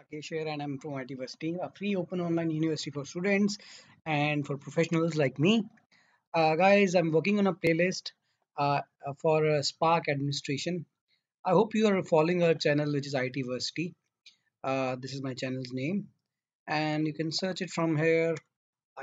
Rakesh here, and I'm from ITversity, a free open online university for students and for professionals like me. Uh, guys, I'm working on a playlist uh, uh, for uh, Spark administration. I hope you are following our channel, which is ITversity. Uh, this is my channel's name, and you can search it from here.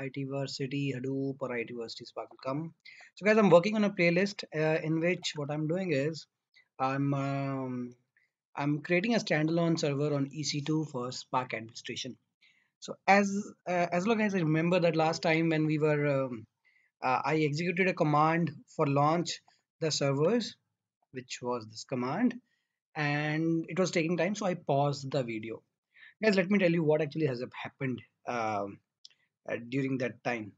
ITversity Hadoop or ITversity Spark will come. So, guys, I'm working on a playlist uh, in which what I'm doing is I'm um, I'm creating a standalone server on EC2 for Spark administration. So as uh, as long as I remember that last time when we were, um, uh, I executed a command for launch the servers, which was this command, and it was taking time, so I paused the video. Guys, let me tell you what actually has happened um, uh, during that time.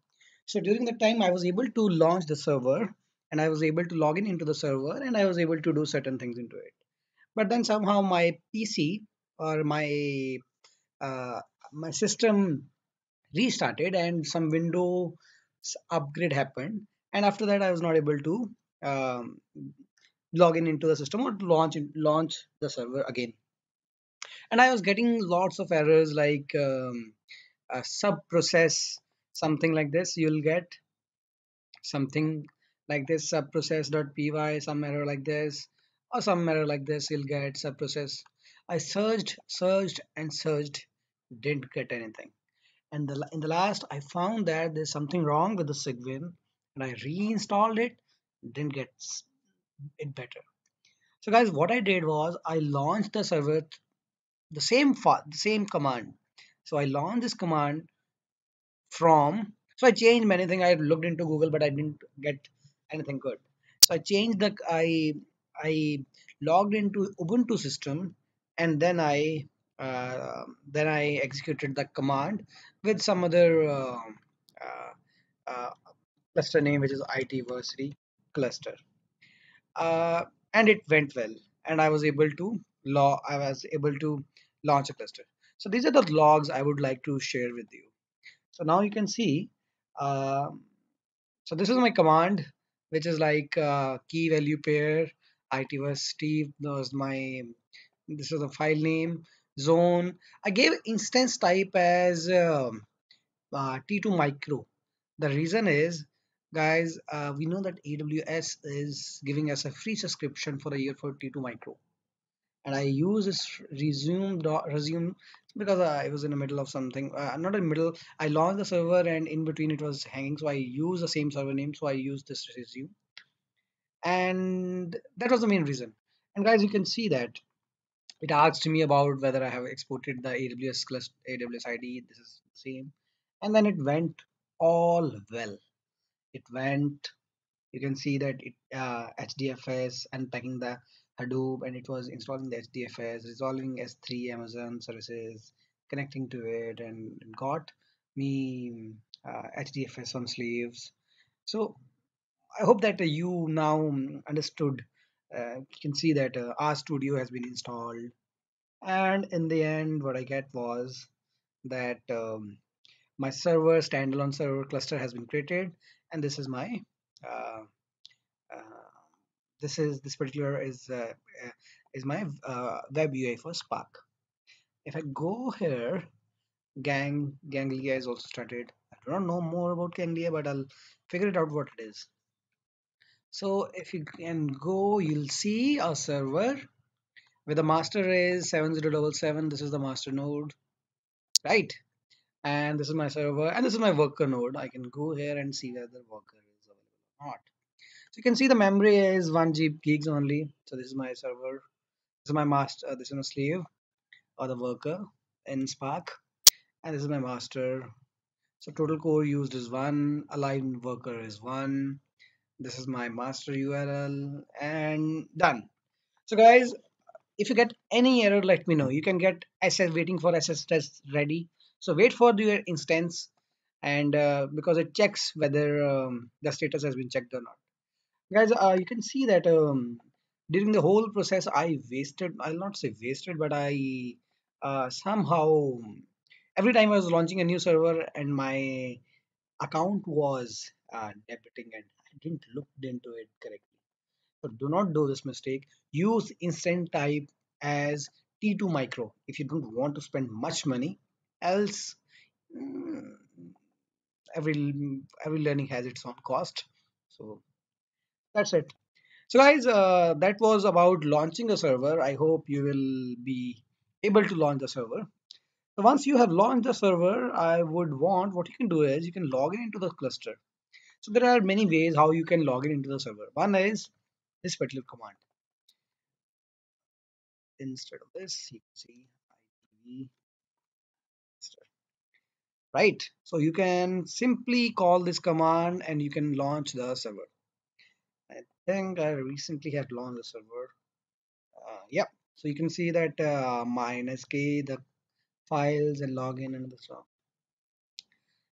So during that time, I was able to launch the server, and I was able to log in into the server, and I was able to do certain things into it but then somehow my PC or my uh, my system restarted and some Windows upgrade happened. And after that I was not able to um, log in into the system or launch launch the server again. And I was getting lots of errors like um, a sub process something like this. You'll get something like this sub process.py some error like this or some error like this you'll get sub process i searched searched and searched. Didn't get anything. And the, in the last i found that there's something wrong with the Cygwin and i reinstalled it. Didn't get it better. So guys what i did was i launched the server the same fa- the same command. So i launched this command from so i changed many things. I looked into google but i didn't get anything good. So i changed the i i logged into ubuntu system and then i uh, then i executed the command with some other uh, uh, uh, cluster name which is itversity cluster. Uh, and it went well and i was able to law i was able to launch a cluster. So these are the logs i would like to share with you. So now you can see, uh, so this is my command, which is like uh, key value pair, itversity, was Steve that was my, this is the file name, zone. I gave instance type as um uh, T2 micro. The reason is, guys, uh, we know that AWS is giving us a free subscription for a year for T2 micro and I use this resume resume because I was in the middle of something. Uh, not in the middle. I launched the server and in between it was hanging, so I use the same server name. So I use this resume, and that was the main reason. And guys, you can see that it asked me about whether I have exported the AWS cluster, AWS ID. This is the same, and then it went all well. It went you can see that it uh, HDFS unpacking the Hadoop and it was installing the HDFS, resolving S3 Amazon services, connecting to it, and got me uh, HDFS on slaves. So I hope that uh, you now mm, understood. Uh, you can see that uh, RStudio has been installed, and in the end, what I get was that um, my server standalone server cluster has been created, and this is my uh, uh, this is this particular is uh, uh, is my web UI for Spark. If I go here, Gang Ganglia is also started. I do not know more about Ganglia, but I'll figure it out what it is. So if you can go, you'll see a server where the master is 7077. This is the master node, right? And this is my server, and this is my worker node. I can go here and see whether the worker is available or not. So you can see the memory is 1 GB gigs only. So this is my server. This is my master. Uh, this is my slave or the worker in Spark, and this is my master. So total core used is one. Aligned worker is one. This is my master URL and done. So guys, if you get any error, let me know. You can get SS waiting for SS test ready. So wait for your instance and uh, because it checks whether um, the status has been checked or not guys uh, you can see that um, during the whole process i wasted i'll not say wasted but i uh, somehow every time i was launching a new server and my account was uh, debiting and i didn't look into it correctly so do not do this mistake use instant type as T2 Micro if you don't want to spend much money. Else, mm, every every learning has its own cost. So that's it. So guys, uh, that was about launching a server. I hope you will be able to launch the server. So once you have launched the server, I would want what you can do is you can log in into the cluster. So there are many ways how you can log in into the server. One is this particular command. Instead of this, you can see right? So you can simply call this command and you can launch the server. I think I recently had launched the server. Uh, yeah, so you can see that uh, minus k the files and login and the stuff.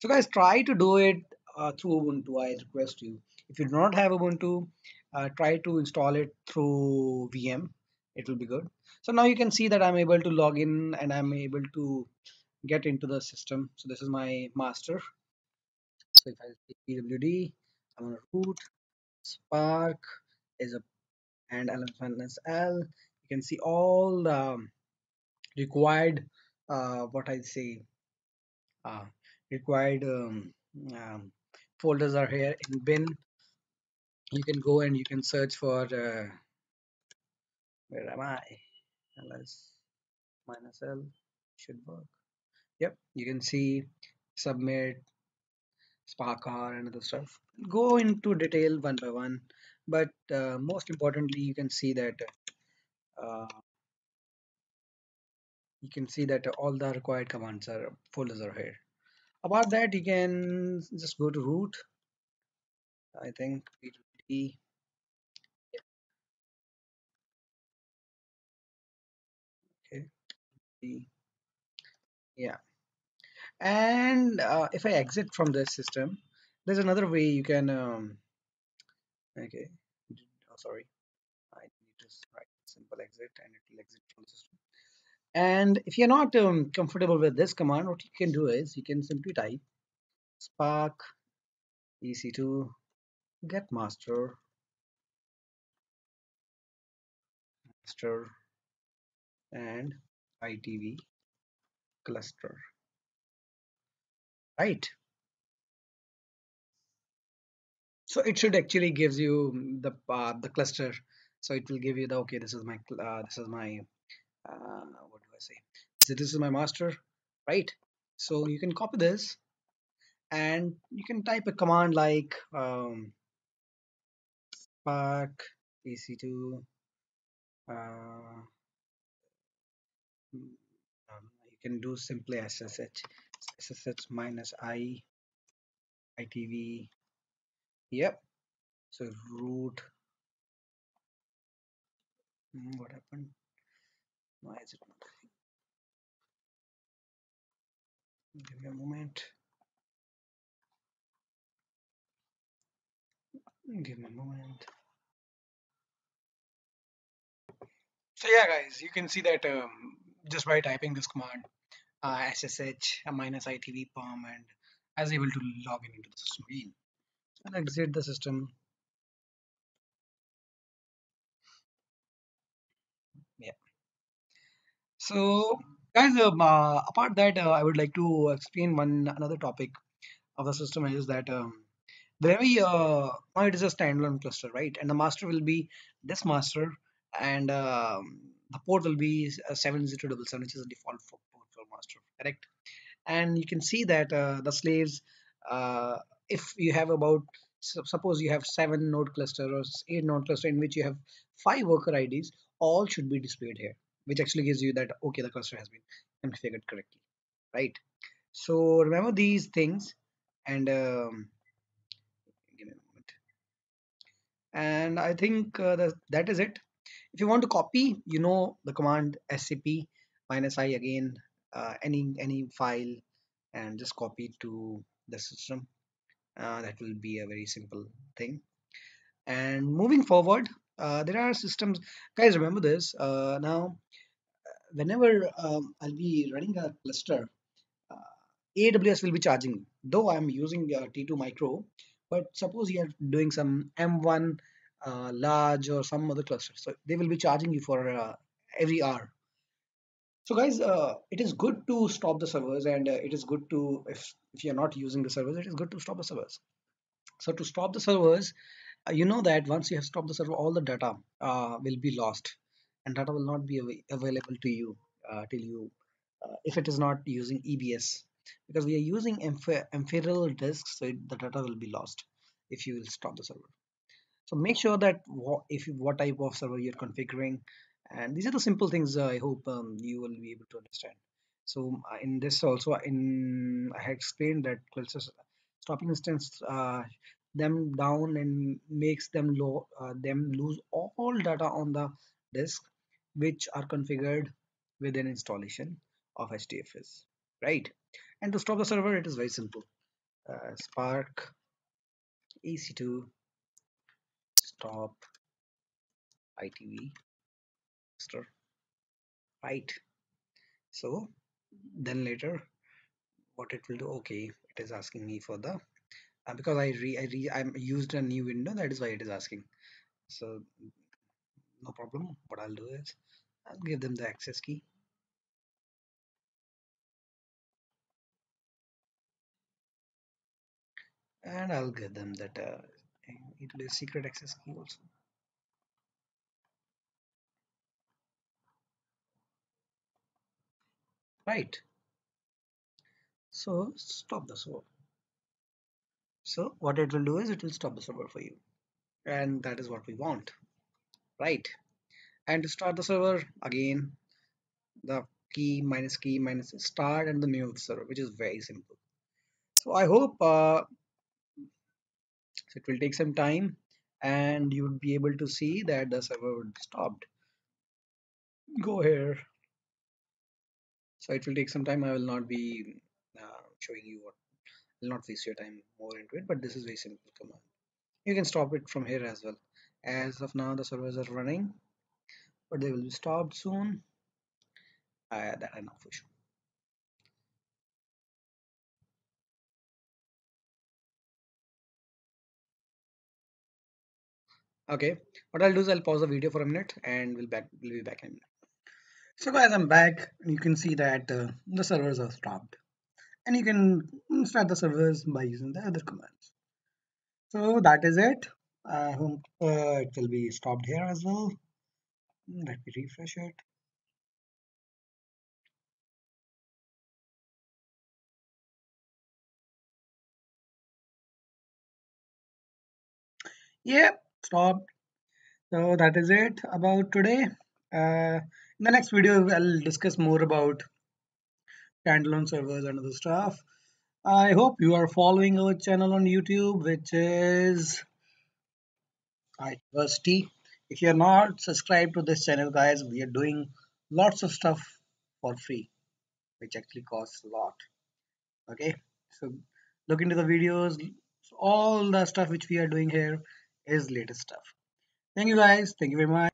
So guys, try to do it uh, through Ubuntu. I request you. If you do not have Ubuntu, uh, try to install it through VM. It will be good. So now you can see that I'm able to log in and I'm able to get into the system. So this is my master. So if I say pwd, I'm gonna root spark is a and l You can see all the required uh, what I say uh, required um, um, folders are here in bin. You can go and you can search for uh, where am I? ls minus l should work yep you can see submit sparkr and other stuff go into detail one by one but uh, most importantly you can see that uh, you can see that all the required commands are folders are here about that you can just go to root. I think p2p okay. Yeah. And uh, if I exit from this system there's another way you can um, okay. Oh, sorry. I need to write simple exit and it will exit from the system and if you're not um, comfortable with this command what you can do is you can simply type spark ec2 get master master and itv cluster. Right. So it should actually gives you the uh, the cluster. So it will give you the okay this is my uh, this is my uh, I say so this is my master. Right. So you can copy this and you can type a command like um, spark ec2 uh, um, you can do simply ssh ssh minus i itv yep. So root hmm, what happened? Why is it give me a moment. Give me a moment. So yeah guys you can see that um, just by typing this command uh, ssh minus itv perm and I was able to log in into the system again. And exit the system. Yeah. So guys um, uh, apart that uh, i would like to explain one another topic of the system is that um, whenever uh, now it is a standalone cluster right? And the master will be this master and um, the port will be uh, 7077 which is the default for port for master correct? And you can see that uh, the slaves uh, if you have about suppose you have seven node cluster or eight node cluster in which you have five worker IDs, all should be displayed here, which actually gives you that okay, the cluster has been configured correctly, right? So remember these things and um, give me a moment. And I think uh, that, that is it. If you want to copy, you know the command scp minus i again, uh, any any file and just copy to the system uh, that will be a very simple thing and moving forward uh, there are systems guys remember this uh, now whenever um, i'll be running a cluster uh, aws will be charging though i'm using uh, t2 micro but suppose you're doing some m1 uh, large or some other cluster so they will be charging you for every hour So guys, uh, it is good to stop the servers and uh, it is good to, if, if you're not using the servers, it is good to stop the servers. So to stop the servers, you know that once you have stopped the server, all the data uh, will be lost and data will not be av available to you uh, till you, uh, if it is not using EBS because we are using ephemeral disks, so it, the data will be lost if you will stop the server. So make sure that if what type of server you're configuring, and these are the simple things uh, I hope um, you will be able to understand. So uh, in this also, in I had explained that stopping instance uh, them down and makes them low, uh, them lose all data on the disk, which are configured with an installation of HDFS, right? And to stop the server, it is very simple. Uh, Spark EC2 stop ITV master right so then later what it will do okay it is asking me for the uh, because I re I re I'm used a new window that is why it is asking. So no problem. What I'll do is I'll give them the access key. And I'll give them that uh, it will be secret access key also. Right. So stop the server so what it will do is it will stop the server for you. And that is what we want. Right? And to start the server again the key minus key minus start and the name of the server which is very simple. So I hope uh, so it will take some time and you would be able to see that the server would stopped. Go here. So it will take some time. I will not be uh, showing you what will not waste your time more into it but this is very simple command. You can stop it from here as well. As of now the servers are running but they will be stopped soon. Uh, that I know for sure. Okay what I'll do is I'll pause the video for a minute and we'll back we'll be back in a minute. So guys I'm back. You can see that uh, the servers are stopped and you can start the servers by using the other commands. So that is it. I hope uh, it will be stopped here as well. Let me refresh it. Yep, stop so that is it about today. Uh, in the next video I'll discuss more about standalone servers and other stuff. I hope you are following our channel on YouTube which is ITversity. If you're not subscribed to this channel guys. We are doing lots of stuff for free which actually costs a lot. Okay? So look into the videos. All the stuff which we are doing here is latest stuff. Thank you guys. Thank you very much